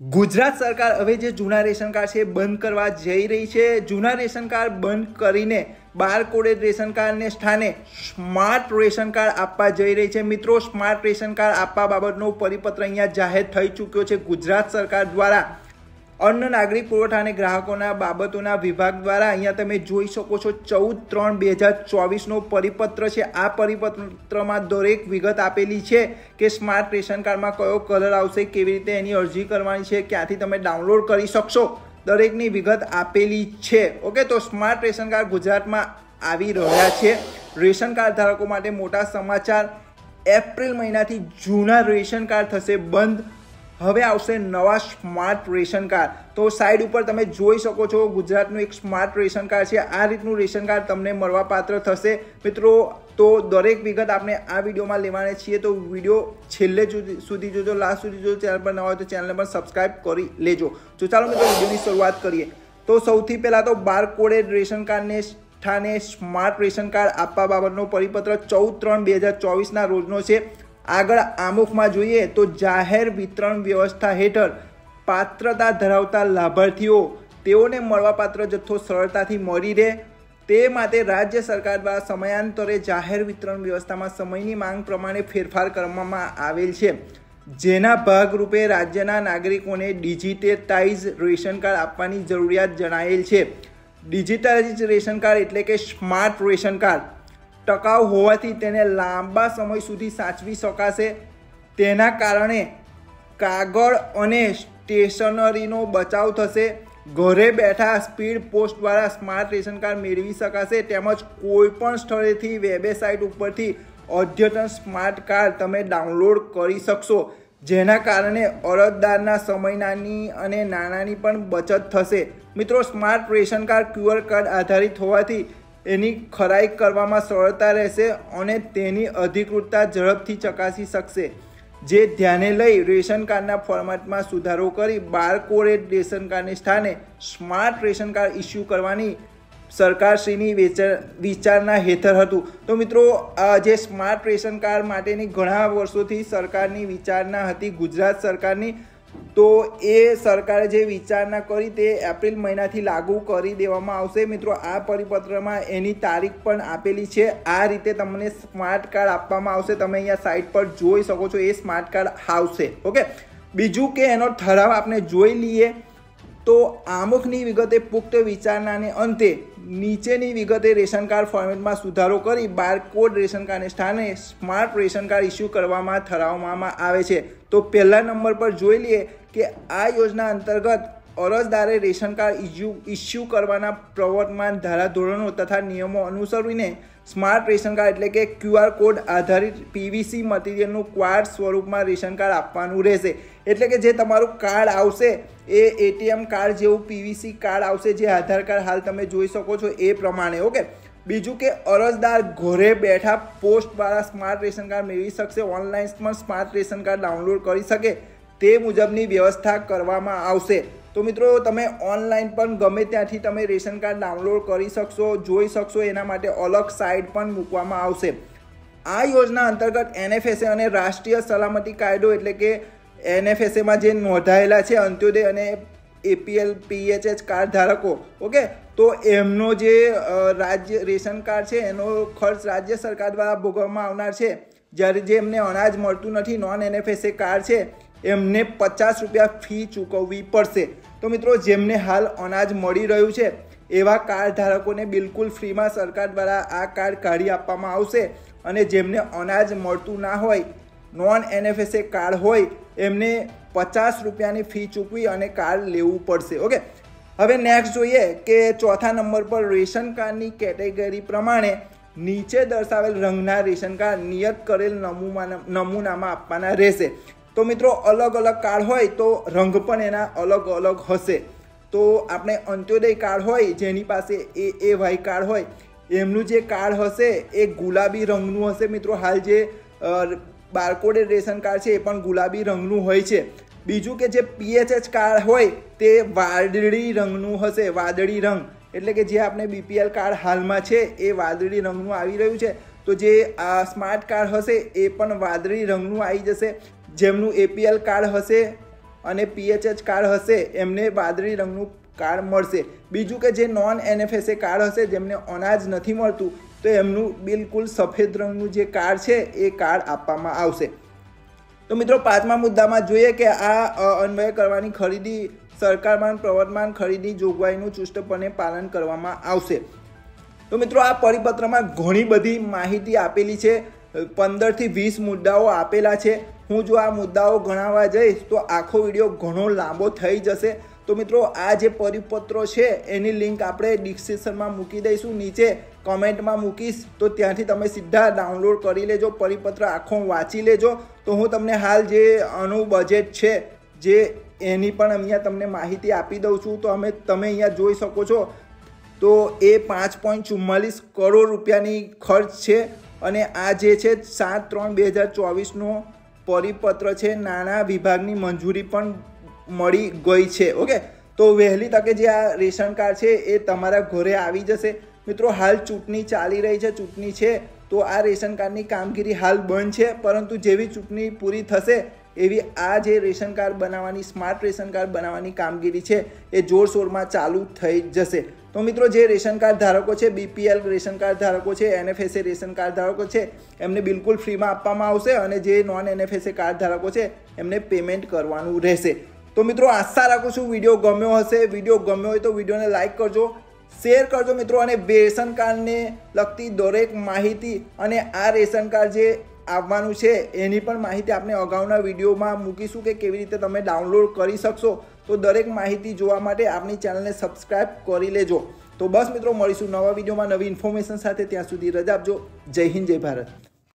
ગુજરાત સરકાર હવે જે જૂના રેશન કાર્ડ છે બંધ કરવા જઈ રહી છે. જૂના રેશન કાર્ડ બંધ કરીને બાર કોડેડ રેશન કાર્ડને સ્થાને સ્માર્ટ રેશન કાર્ડ આપવા જઈ રહી છે. મિત્રો, સ્માર્ટ રેશન કાર્ડ આપવા બાબતનો પરિપત્ર અહીંયા જાહેર થઈ ચૂક્યો છે. ગુજરાત સરકાર દ્વારા અન્ન નાગરિક પુરવઠા અને ગ્રાહકોના બાબતોના વિભાગ દ્વારા અહીંયા તમે જોઈ શકો છો ચૌદ ત્રણ બે હજાર ચોવીસનો પરિપત્ર છે. આ પરિપત્રમાં દરેક વિગત આપેલી છે કે સ્માર્ટ રેશન કાર્ડમાં કયો કલર આવશે, કેવી રીતે એની અરજી કરવાની છે, ક્યાંથી તમે ડાઉનલોડ કરી શકશો, દરેકની વિગત આપેલી છે. ઓકે, તો સ્માર્ટ રેશન કાર્ડ ગુજરાતમાં આવી રહ્યા છે. રેશન કાર્ડ ધારકો માટે મોટા સમાચાર. એપ્રિલ મહિનાથી જૂના રેશન કાર્ડ થશે બંધ. હવે આવશે નવા સ્માર્ટ રેશન કાર્ડ. તો સાઈડ ઉપર તમે જોઈ શકો છો ગુજરાતનું એક સ્માર્ટ રેશન કાર્ડ છે. આ રીતનું રેશન કાર્ડ તમને મળવાપાત્ર થશે. મિત્રો, તો દરેક વિગત આપણે આ વિડીયોમાં લેવાના છીએ. તો વીડિયો છેલ્લે સુધી જોજો લાસ્ટ સુધી જોજો. ચેનલ પર ન હોય તો ચેનલને પણ સબસ્ક્રાઈબ કરી લેજો. તો ચાલો મિત્રો વિડીયોની શરૂઆત કરીએ. તો સૌથી પહેલાં તો બાર કોડેડ રેશન કાર્ડને સ્થાને સ્માર્ટ રેશન કાર્ડ આપવા બાબતનો પરિપત્ર ચૌદ ત્રણ બે હજાર ચોવીસના રોજનો છે. આગળ આમુખમાં જોઈએ તો જાહેર વિતરણ વ્યવસ્થા હેઠળ પાત્રતા ધરાવતા લાભાર્થીઓ, તેઓને મળવાપાત્ર જથ્થો સરળતાથી મળી રહે. તે માટે રાજ્ય સરકાર દ્વારા સમયાંતરે જાહેર વિતરણ વ્યવસ્થામાં સમયની માંગ પ્રમાણે ફેરફાર કરવામાં આવેલ છે. જેના ભાગરૂપે રાજ્યના નાગરિકોને ડિજિટેટાઇઝ રેશન કાર્ડ આપવાની જરૂરિયાત જણાયેલ છે. ડિજિટાઇઝ રેશન કાર્ડ એટલે કે સ્માર્ટ રેશન કાર્ડ. ટકાઉ હોવાથી તેને લાંબા સમય સુધી સાચવી શકાશે. તેના કારણે કાગળ અને સ્ટેશનરીનો બચાવ થશે. ઘરે બેઠા સ્પીડ પોસ્ટ દ્વારા સ્માર્ટ રેશન કાર્ડ મેળવી શકાશે તેમજ કોઈપણ સ્થળેથી વેબસાઇટ ઉપરથી અદ્યતન સ્માર્ટ કાર્ડ તમે ડાઉનલોડ કરી શકશો, જેના કારણે અરજદારના સમયનાની અને નાણાંની પણ બચત થશે. મિત્રો, smart ration card QR card આધારિત હોવાથી એની ખરાઈ કરવામાં સરળતા રહેશે અને તેની અધિકૃતતા ઝડપથી ચકાસી શકશે. જે ધ્યાને લઈ રેશન કાર્ડના ફોર્મેટમાં સુધારો કરી બારકોડેડ રેશન કાર્ડની સ્થાને સ્માર્ટ રેશન કાર્ડ ઇસ્યુ કરવાની સરકારશ્રીની વિચારણા હેઠળ હતું. તો મિત્રો જે સ્માર્ટ રેશન કાર્ડ માટેની ઘણા વર્ષોથી સરકારની વિચારણા હતી, ગુજરાત સરકારની તો એ સરકારે જે વિચારણા કરી તે એપ્રિલ મહિનાથી લાગુ કરી દેવામાં આવશે. મિત્રો, આ પરિપત્રમાં એની તારીખ પણ આપેલી છે. આ રીતે તમને સ્માર્ટ કાર્ડ આપવામાં આવશે. તમે અહીંયા સાઇટ પર જોઈ શકો છો, એ સ્માર્ટ કાર્ડ આવશે. ઓકે? બીજું કે એનો ઠરાવ આપણે જોઈ લઈએ તો આમુખની વિગતે પુખ્ત વિચારણાને અંતે નીચેની વિગતે રેશન કાર્ડ ફોર્મેટમાં સુધારો કરી બારકોડ રેશન કાર્ડને સ્થાને સ્માર્ટ રેશન કાર્ડ ઇસ્યુ કરવામાં ઠરાવવામાં આવે છે. તો પહેલા નંબર પર જોઈ લઈએ કે આ યોજના અંતર્ગત અરજદારે રેશન કાર્ડ ઇસ્યુ ઇસ્યુ કરવાના પ્રવર્તમાન ધારાધોરણો તથા નિયમો અનુસરીને સ્માર્ટ રેશન કાર્ડ એટલે કે ક્યુઆર કોડ આધારિત પીવીસી મટીરિયલનું ક્વાડ સ્વરૂપમાં રેશન કાર્ડ આપવાનું રહેશે. એટલે કે જે તમારું કાર્ડ આવશે, એ એટીએમ કાર્ડ જેવું પીવીસી કાર્ડ આવશે, જે આધાર કાર્ડ હાલ તમે જોઈ શકો છો એ પ્રમાણે, ઓકે? બીજું કે અરજદાર ઘરે બેઠા પોસ્ટ દ્વારા સ્માર્ટ રેશન કાર્ડ મેળવી શકશે, ઓનલાઈન પણ સ્માર્ટ રેશન કાર્ડ ડાઉનલોડ કરી શકે, તે મુજબની વ્યવસ્થા કરવામાં આવશે. તો મિત્રો, તમે ઓનલાઈન પણ ગમે ત્યાંથી તમે રેશન કાર્ડ ડાઉનલોડ કરી શકશો, જોઈ શકશો, એના માટે અલગ સાઇટ પણ મૂકવામાં આવશે. આ યોજના અંતર્ગત એનએફએસએ અને રાષ્ટ્રીય સલામતી કાયદો એટલે કે એનએફએસએમાં જે નોંધાયેલા છે, અંત્યોદય અને એપીએલ પીએચએચ કાર્ડ ધારકો ઓકે તો એમનો જે રાજ્ય, રેશન કાર્ડ છે, એનો ખર્ચ રાજ્ય સરકાર દ્વારા ભોગવવામાં આવનાર છે. જ્યારે જે એમને અનાજ મળતું નથી નોન એનએફએસએ કાર્ડ છે, એમને પચાસ રૂપિયા ફી ચૂકવવી પડશે. તો મિત્રો, જેમને હાલ અનાજ મળી રહ્યું છે, એવા કાર્ડ ધારકોને બિલકુલ ફ્રીમાં સરકાર દ્વારા આ કાર્ડ કાઢી આપવામાં આવશે. અને જેમને અનાજ મળતું ના હોય નોન એનએફએસએ કાર્ડ હોય, એમને પચાસ રૂપિયાની ફી ચૂકવી અને કાર્ડ લેવું પડશે. ઓકે? હવે નેક્સ્ટ જોઈએ કે ચોથા નંબર પર રેશન કાર્ડની કેટેગરી પ્રમાણે નીચે દર્શાવેલ રંગના રેશન કાર્ડ નિયત કરેલ નમૂનામાં આપવાના રહેશે. તો મિત્રો, અલગ અલગ કાર્ડ હોય તો રંગ પણ એના અલગ અલગ હશે. તો આપણે અંત્યોદય કાર્ડ હોય, જેની પાસે એ એ વાય કાર્ડ હોય, એમનું જે કાર્ડ હશે, એ ગુલાબી રંગનું હશે મિત્રો. હાલ જે બારકોડેડ રેશન કાર્ડ છે, એ પણ ગુલાબી રંગનું હોય છે. બીજું કે જે પીએચએચ કાર્ડ હોય, તે વાદળી રંગનું હશે, વાદળી રંગ. એટલે કે જે આપણે બીપીએલ કાર્ડ હાલમાં છે, એ વાદળી રંગનું આવી રહ્યું છે. તો જે, આ સ્માર્ટ કાર્ડ હશે, એ પણ વાદળી રંગનું આવી જશે. જેમનું એપીએલ કાર્ડ હશે અને પીએચએચ કાર્ડ હશે, એમને વાદળી રંગનું કાર્ડ મળશે. બીજું કે જે નોન એનએફએસએ કાર્ડ હશે, જેમને અનાજ નથી મળતું, તો એમનું બિલકુલ સફેદ રંગનું જે કાર્ડ છે, એ કાર્ડ આપવામાં આવશે. તો મિત્રો, પાંચમા મુદ્દામાં જોઈએ કે આ અન્વય કરવાની ખરીદી સરકારમાં પ્રવર્તમાન ખરીદી જોગવાઈનું ચુસ્તપણે પાલન કરવામાં આવશે. તો મિત્રો, આ પરિપત્રમાં ઘણી બધી માહિતી આપેલી છે. પંદરથી વીસ મુદ્દાઓ આપેલા છે. હું જો આ મુદ્દાઓ ગણાવવા જઈશ, તો આખો વીડિયો ઘણો લાંબો થઈ જશે. તો મિત્રો, આ જે પરિપત્રો છે, એની લિંક આપણે ડિસ્ક્રિપ્શનમાં મૂકી દઈશું. નીચે કમેન્ટમાં મૂકીશ, તો ત્યાંથી તમે સીધા ડાઉનલોડ કરી લેજો. પરિપત્ર આખો વાંચી લેજો. તો હું તમને હાલ જે આનું બજેટ છે, જે એની પણ અહીંયા તમને માહિતી આપી દઉં છું. તો અમે, તમે અહીંયા જોઈ શકો છો. તો એ પાંચ પોઈન્ટ ચુમ્માલીસ કરોડ રૂપિયાની ખર્ચ છે. અને આ જે છે, સાત ત્રણ બે હજાર ચોવીસનો પરિપત્ર છે, નાણાં વિભાગની મંજૂરી પણ મળી ગઈ છે, ઓકે? તો વહેલી તકે જે આ રેશન કાર્ડ છે, એ તમારા ઘરે આવી જશે. મિત્રો, હાલ ચૂંટણી ચાલી રહી છે, ચૂંટણી છે, તો આ રેશન કાર્ડની કામગીરી હાલ બંધ છે, પરંતુ જેવી ચૂંટણી પૂરી થશે એવી આ જે રેશન કાર્ડ બનાવવાની, સ્માર્ટ રેશન કાર્ડ બનાવવાની કામગીરી છે, એ જોરશોરમાં ચાલુ થઈ જશે. તો મિત્રો, જે રેશન કાર્ડ ધારકો છે, બીપીએલ રેશન કાર્ડ ધારકો છે, એનએફએસએ રેશન કાર્ડ ધારકો છે, એમને બિલકુલ ફ્રીમાં આપવામાં આવશે અને જે નોન એનએફએસએ કાર્ડ ધારકો છે, એમને પેમેન્ટ કરવાનું રહેશે. તો મિત્રો, આશા રાખું છું વીડિયો ગમ્યો હશે. વીડિયો ગમ્યો હોય તો વિડીયોને લાઇક કરજો, શેર કરજો મિત્રો, અને રેશન કાર્ડને લગતી દરેક માહિતી અને આ રેશન કાર્ડ જે આવવાનું છે, એની પણ માહિતી આપણે અગાઉના વિડીયોમાં મૂકીશું કે કેવી રીતે તમે ડાઉનલોડ કરી શકશો. તો દરેક માહિતી જોવા માટે આપણી ચેનલને સબસ્ક્રાઈબ કરી લેજો. તો બસ મિત્રો, મળીશું નવા વિડીયોમાં નવી ઇન્ફોર્મેશન સાથે. ત્યાં સુધી રજા આપજો. જય હિન્દ, જય ભારત.